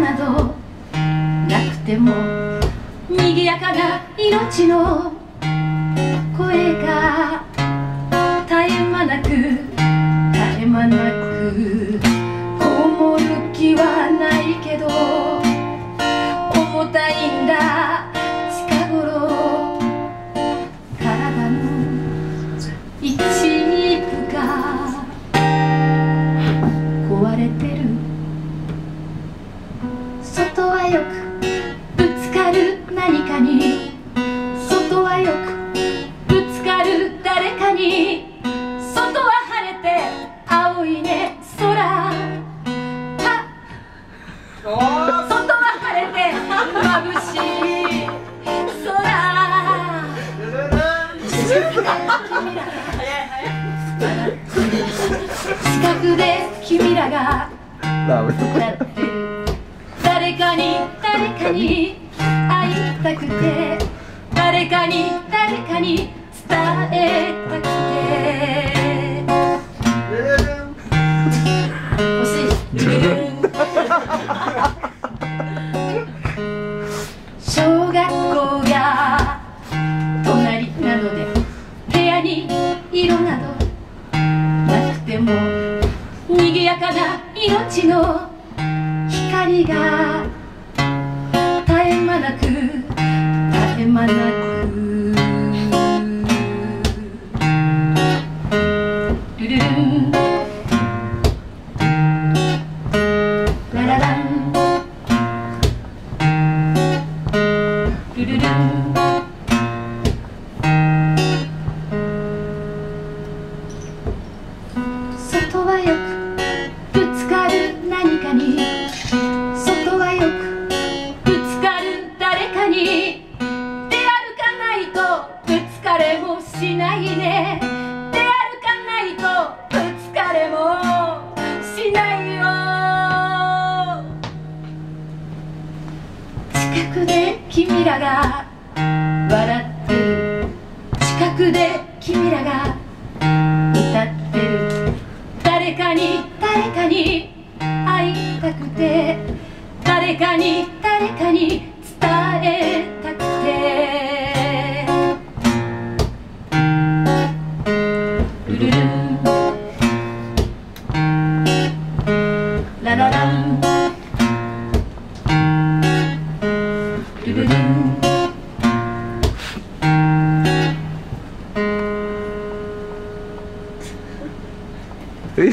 などなくても賑やかな命の声が近くで君らが歌ってる。誰かに誰かに会いたくて誰かに誰かに伝えたくて。に色などなくても賑やかな命の光が絶え間なく絶え間なく。ルルル。ンラララン。ルルルン。近くで君らが笑ってる近くで君らが歌ってる誰かに誰かに会いたくて誰かに誰かにルルルンえ